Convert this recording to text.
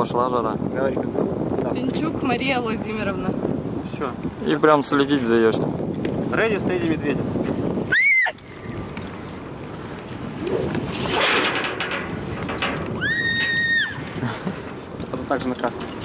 пошла жара. Пинчук Мария Владимировна. Все. И прям следить за ее. Ready, steady, медведя. Это также на красный.